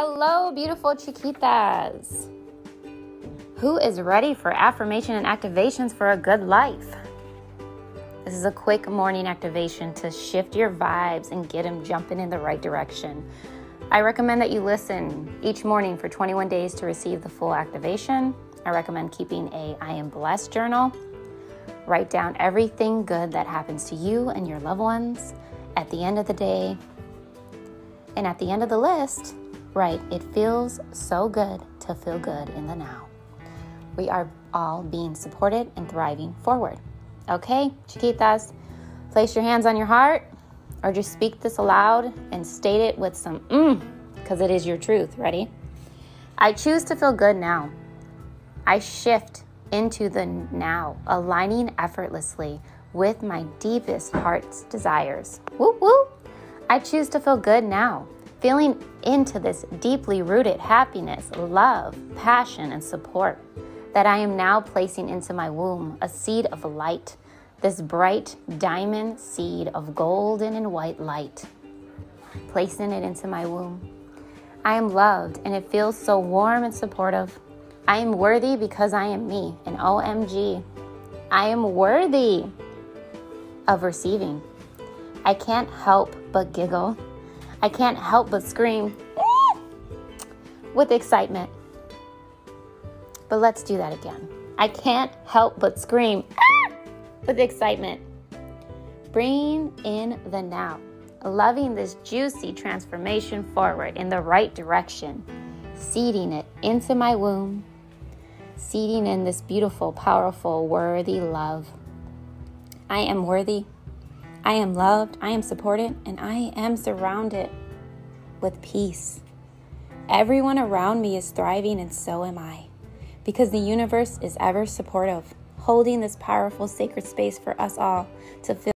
Hello, beautiful chiquitas. Who is ready for affirmation and activations for a good life? This is a quick morning activation to shift your vibes and get them jumping in the right direction. I recommend that you listen each morning for 21 days to receive the full activation. I recommend keeping a I am blessed journal. Write down everything good that happens to you and your loved ones at the end of the day. And at the end of the list, write, It feels so good to feel good in the now. We are all being supported and thriving forward. Okay, chiquitas, place your hands on your heart or just speak this aloud and state it with some mmm, because it is your truth. Ready? I choose to feel good now. I shift into the now, aligning effortlessly with my deepest heart's desires. Woo woo! I choose to feel good now, feeling into this deeply rooted happiness, love, passion, and support that I am now placing into my womb, a seed of light, this bright diamond seed of golden and white light, placing it into my womb. I am loved and it feels so warm and supportive. I am worthy because I am me, and OMG, I am worthy of receiving. I can't help but giggle. I can't help but scream with excitement. But let's do that again. I can't help but scream with excitement. Bring in the now, loving this juicy transformation forward in the right direction, seeding it into my womb seeding in this beautiful, powerful, worthy love. I am worthy. I am loved. I am supported. And I am surrounded with peace. Everyone around me is thriving, and so am I. Because the universe is ever supportive, holding this powerful, sacred space for us all to feel.